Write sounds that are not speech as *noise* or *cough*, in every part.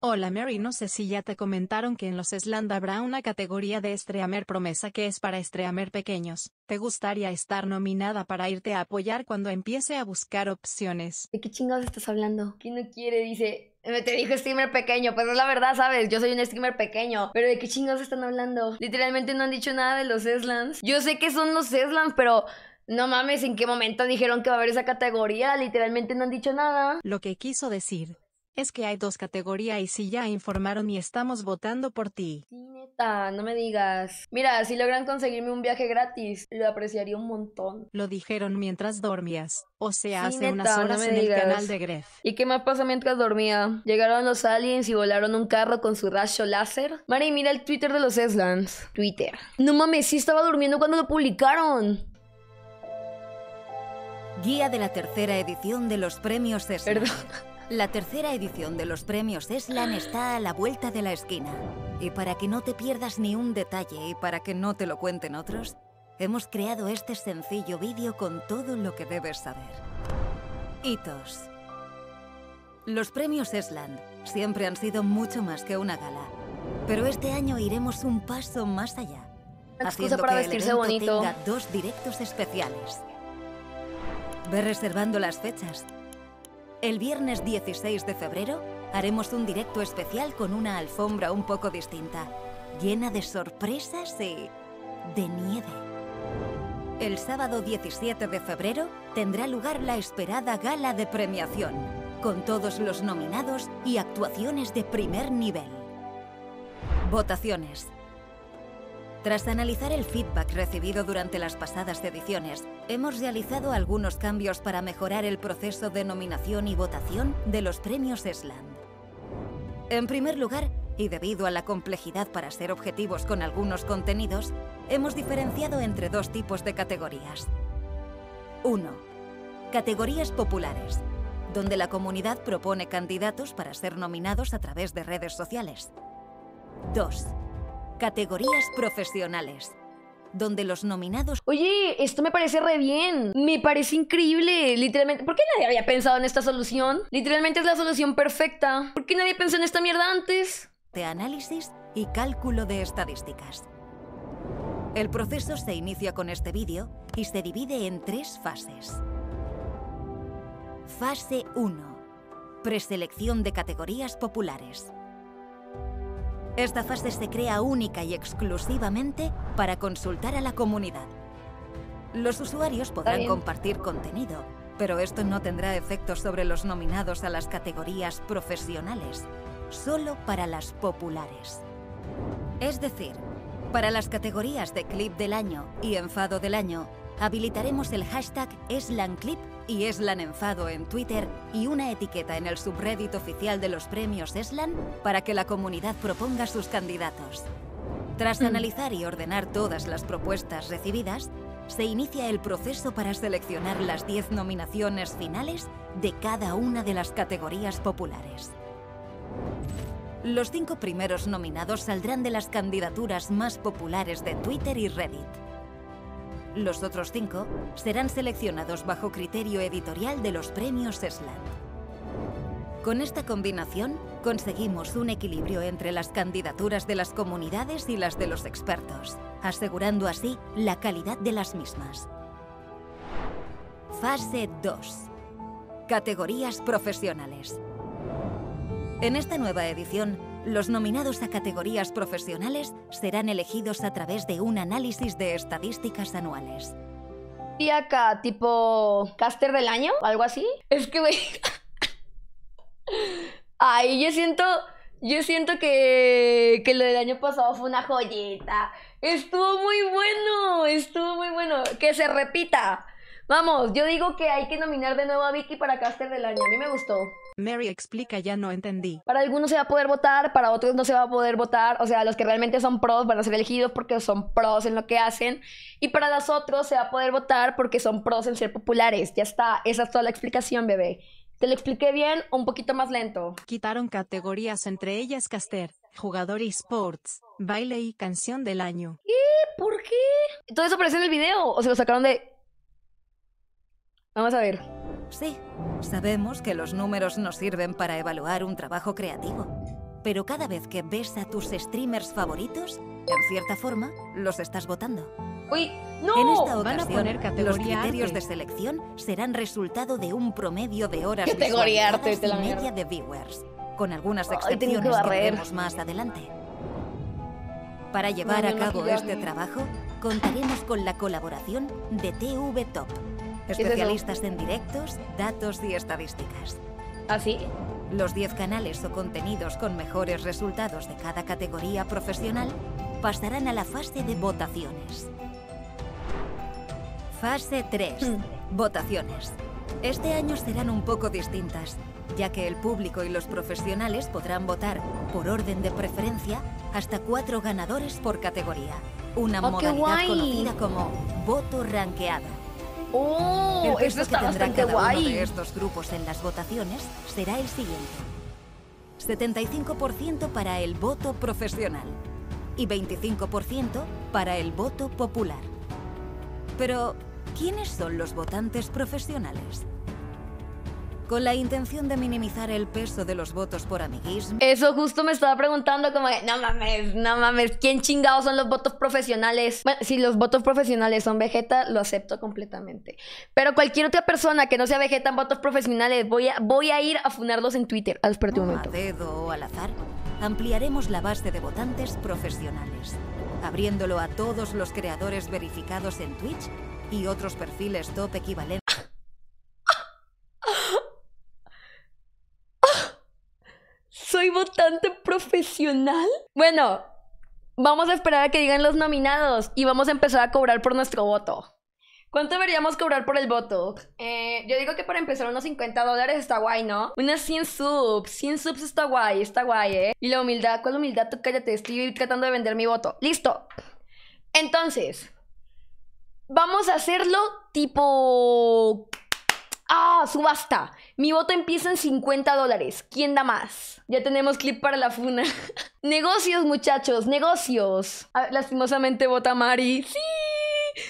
Hola Mary, no sé si ya te comentaron que en los Sland habrá una categoría de Streamer promesa que es para Streamer pequeños. ¿Te gustaría estar nominada para irte a apoyar cuando empiece a buscar opciones? ¿De qué chingados estás hablando? ¿Quién no quiere? Dice, me te dijo streamer pequeño, pues es la verdad, ¿sabes? Yo soy un streamer pequeño. Pero ¿de qué chingados están hablando? Literalmente no han dicho nada de los Slands. Yo sé que son los Slands, pero no mames, ¿en qué momento dijeron que va a haber esa categoría? Literalmente no han dicho nada. Lo que quiso decir es que hay dos categorías y si ya informaron y estamos votando por ti. Sí, neta, no me digas. Mira, si logran conseguirme un viaje gratis, lo apreciaría un montón. Lo dijeron mientras dormías, o sea, Sí, hace unas neta, no horas en el canal de Gref. ¿Y qué más pasó mientras dormía? Llegaron los aliens y volaron un carro con su rayo láser. Mari, mira el Twitter de los Eslands. Twitter. No mames, sí estaba durmiendo cuando lo publicaron. Guía de la tercera edición de los premios Eslan. Perdón. La tercera edición de los premios Eslan está a la vuelta de la esquina. Y para que no te pierdas ni un detalle y para que no te lo cuenten otros, hemos creado este sencillo vídeo con todo lo que debes saber. Hitos. Los premios Eslan siempre han sido mucho más que una gala. Pero este año iremos un paso más allá. Excusa haciendo para que el vestirse evento bonito. tenga dos directos especiales. Ve reservando las fechas. El viernes 16 de febrero haremos un directo especial con una alfombra un poco distinta, llena de sorpresas y de nieve. El sábado 17 de febrero tendrá lugar la esperada gala de premiación, con todos los nominados y actuaciones de primer nivel. Votaciones. Tras analizar el feedback recibido durante las pasadas ediciones, hemos realizado algunos cambios para mejorar el proceso de nominación y votación de los premios Esland. En primer lugar, y debido a la complejidad para ser objetivos con algunos contenidos, hemos diferenciado entre dos tipos de categorías. 1. Categorías populares, donde la comunidad propone candidatos para ser nominados a través de redes sociales. 2. Categorías profesionales, donde los nominados Oye, esto me parece re bien. Me parece increíble. Literalmente. ¿Por qué nadie había pensado en esta solución? Literalmente es la solución perfecta. ¿Por qué nadie pensó en esta mierda antes? de análisis y cálculo de estadísticas. El proceso se inicia con este vídeo y se divide en tres fases. Fase 1. Preselección de categorías populares. Esta fase se crea única y exclusivamente para consultar a la comunidad. Los usuarios podrán compartir contenido, pero esto no tendrá efectos sobre los nominados a las categorías profesionales, solo para las populares. Es decir, para las categorías de clip del año y enfado del año, habilitaremos el hashtag EslanClip y EslanEnfado en Twitter y una etiqueta en el subreddit oficial de los premios Eslan para que la comunidad proponga sus candidatos. Tras analizar y ordenar todas las propuestas recibidas, se inicia el proceso para seleccionar las 10 nominaciones finales de cada una de las categorías populares. Los cinco primeros nominados saldrán de las candidaturas más populares de Twitter y Reddit. Los otros cinco serán seleccionados bajo criterio editorial de los premios Eslan. Con esta combinación conseguimos un equilibrio entre las candidaturas de las comunidades y las de los expertos, asegurando así la calidad de las mismas. Fase 2. Categorías profesionales. En esta nueva edición, los nominados a categorías profesionales serán elegidos a través de un análisis de estadísticas anuales. Y acá, tipo. Caster del año, algo así. Es que, güey. *laughs* Ay, yo siento. Yo siento que, que lo del año pasado fue una joyita. Estuvo muy bueno, estuvo muy bueno. Que se repita. Vamos, yo digo que hay que nominar de nuevo a Vicky para Caster del año. A mí me gustó. Mary explica ya no entendí. Para algunos se va a poder votar, para otros no se va a poder votar. O sea, los que realmente son pros van a ser elegidos porque son pros en lo que hacen. Y para los otros se va a poder votar porque son pros en ser populares. Ya está, esa es toda la explicación, bebé. ¿Te lo expliqué bien o un poquito más lento? Quitaron categorías entre ellas caster, jugador esports, baile y canción del año. ¿Por qué? ¿Todo eso aparece en el video o se lo sacaron de...? Vamos a ver. Sí, sabemos que los números nos sirven para evaluar un trabajo creativo. pero cada vez que ves a tus streamers favoritos, en cierta forma, los estás votando. Uy, En no. esta van a ocasión, poner los criterios arte. de selección serán resultado de un promedio de horas Categoría arte, a la y media de viewers, con algunas Ay, tenía que excepciones que, veremos más adelante. Para llevar a cabo este trabajo, contaremos con la colaboración de TV Top, especialistas en directos, datos y estadísticas. ¿Así? Los 10 canales o contenidos con mejores resultados de cada categoría profesional pasarán a la fase de votaciones. Fase 3. Hmm. Votaciones. Este año serán un poco distintas, ya que el público y los profesionales podrán votar, por orden de preferencia, hasta cuatro ganadores por categoría. Una Oh, modalidad conocida como voto ranqueado. El Oh, peso eso que tendrá cada uno de guay. estos grupos en las votaciones será el siguiente. 75% para el voto profesional y 25% para el voto popular. Pero, ¿quiénes son los votantes profesionales? Con la intención de minimizar el peso de los votos por amiguismo, Eso justo me estaba preguntando como de, no mames, no mames, ¿quién chingados son los votos profesionales? Bueno, si los votos profesionales son Vegeta, lo acepto completamente. Pero cualquier otra persona que no sea Vegeta en votos profesionales, voy a, voy a ir a funarlos en Twitter. Espérate un a momento. dedo o al azar, ampliaremos la base de votantes profesionales, abriéndolo a todos los creadores verificados en Twitch y otros perfiles top equivalentes. ¿Soy votante profesional? Bueno, vamos a esperar a que digan los nominados y vamos a empezar a cobrar por nuestro voto. ¿Cuánto deberíamos cobrar por el voto? Eh, yo digo que para empezar unos 50 dólares está guay, ¿no? Unas 100 subs. 100 subs está guay, está guay, ¿eh? Y la humildad, ¿cuál humildad? Tú cállate, estoy tratando de vender mi voto. Listo. Entonces, vamos a hacerlo tipo... Ah, subasta. Mi voto empieza en 50 dólares. ¿Quién da más? Ya tenemos clip para la funa. *laughs* negocios, muchachos, negocios. Ah, lastimosamente vota Mari. Sí,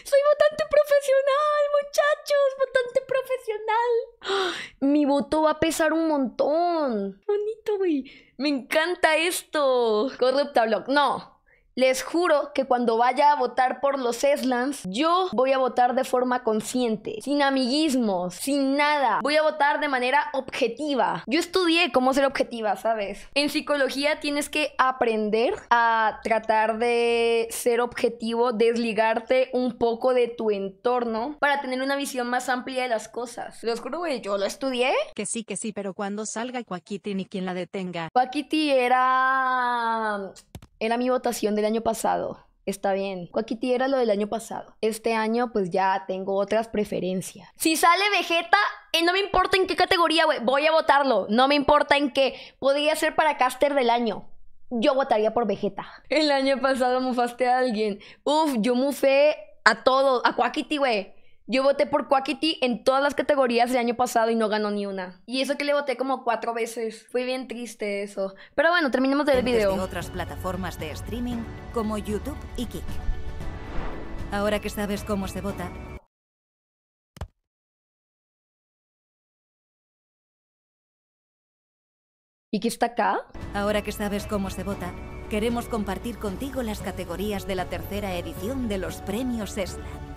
soy votante profesional, muchachos, votante profesional. *gasps* Mi voto va a pesar un montón. Bonito, güey. Me encanta esto. Corrupta blog. No. Les juro que cuando vaya a votar por los Eslans, yo voy a votar de forma consciente, sin amiguismos, sin nada. Voy a votar de manera objetiva. Yo estudié cómo ser objetiva, ¿sabes? En psicología tienes que aprender a tratar de ser objetivo, desligarte un poco de tu entorno para tener una visión más amplia de las cosas. Los juro, güey, yo lo estudié. Que sí, que sí, pero cuando salga Quackity ni quien la detenga. Quackity era. Era mi votación del año pasado. Está bien. Quackity era lo del año pasado. Este año, pues ya tengo otras preferencias. Si sale Vegeta, eh, no me importa en qué categoría, güey. Voy a votarlo. No me importa en qué. Podría ser para caster del año. Yo votaría por Vegeta. El año pasado mufaste a alguien. Uf, yo mufé a todos. A Quackity, güey. Yo voté por Quackity en todas las categorías del año pasado y no ganó ni una. Y eso que le voté como cuatro veces. Fue bien triste eso. Pero bueno, terminemos de ver el de video. otras plataformas de streaming como YouTube y Kick. Ahora que sabes cómo se vota, ¿Y qué está acá? ahora que sabes cómo se vota, queremos compartir contigo las categorías de la tercera edición de los premios Esland.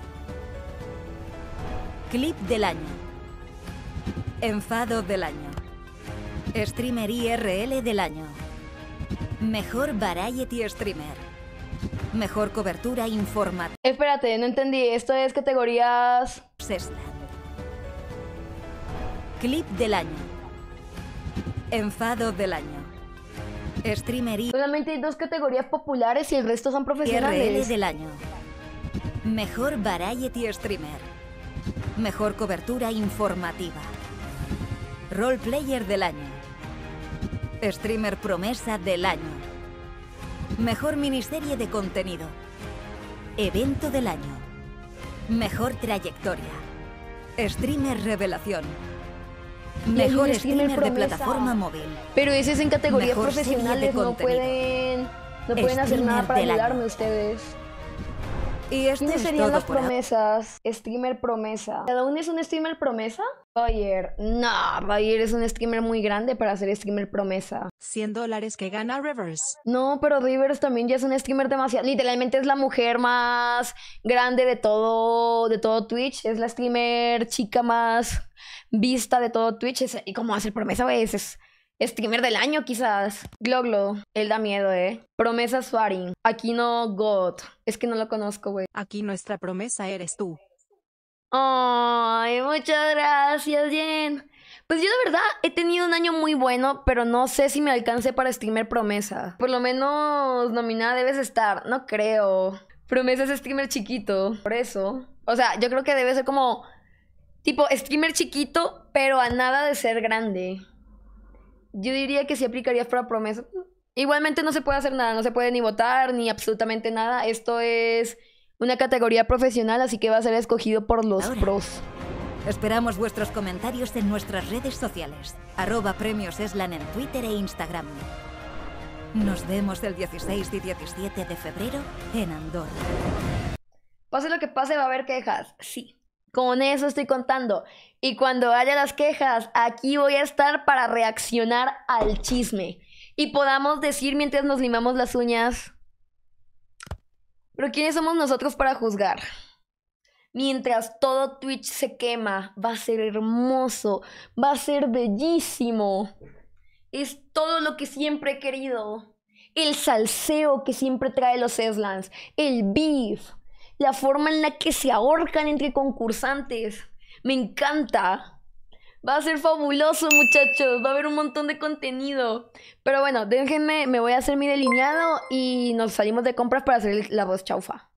Clip del año. Enfado del año. Streamer IRL del año. Mejor Variety Streamer. Mejor cobertura informativa. Espérate, no entendí. Esto es categorías. Sesland. Clip del año. Enfado del año. Streamer Solamente hay dos categorías populares y el resto son IRL profesionales. del año. Mejor Variety Streamer. Mejor cobertura informativa. Role Player del año. Streamer Promesa del año. Mejor miniserie de contenido. Evento del año. Mejor trayectoria. Streamer Revelación. Mejor streamer streamer de plataforma móvil. Pero ese es en categorías Mejor profesionales. No contenido. pueden. No pueden hacer nada para ayudarme ustedes. Y ¿Quiénes es serían las ahora. promesas? Streamer promesa. ¿Cada uno es un streamer promesa? Bayer, no, Bayer es un streamer muy grande para ser streamer promesa. 100 dólares que gana Rivers. No, pero Rivers también ya es un streamer demasiado. Literalmente es la mujer más grande de todo, de todo Twitch. Es la streamer chica más vista de todo Twitch. y cómo hacer promesa, güey. Es, streamer del año, quizás. Gloglo, él da miedo, eh. Promesa Swaring. Aquí no God. Es que no lo conozco, güey. Aquí nuestra promesa eres tú. Ay, muchas gracias, Jen. Pues yo de verdad he tenido un año muy bueno, pero no sé si me alcance para streamer promesa. Por lo menos nominada debes estar, no creo. Promesa es streamer chiquito, por eso. O sea, yo creo que debe ser como tipo streamer chiquito, pero a nada de ser grande. Yo diría que sí aplicaría para promesa. Igualmente no se puede hacer nada, no se puede ni votar ni absolutamente nada. Esto es una categoría profesional, así que va a ser escogido por los pros. Esperamos vuestros comentarios en nuestras redes sociales, arroba premios Eslan en Twitter e Instagram. Nos vemos el 16 y 17 de febrero en Andorra. Pase lo que pase, va a haber quejas. Sí. Con eso estoy contando. Y cuando haya las quejas, aquí voy a estar para reaccionar al chisme. Y podamos decir mientras nos limamos las uñas. Pero ¿quiénes somos nosotros para juzgar? Mientras todo Twitch se quema, va a ser hermoso, va a ser bellísimo. Es todo lo que siempre he querido. El salseo que siempre trae los Eslands, el beef, la forma en la que se ahorcan entre concursantes. Me encanta. Va a ser fabuloso, muchachos. Va a haber un montón de contenido. Pero bueno, déjenme, me voy a hacer mi delineado y nos salimos de compras para hacer la voz chaufa.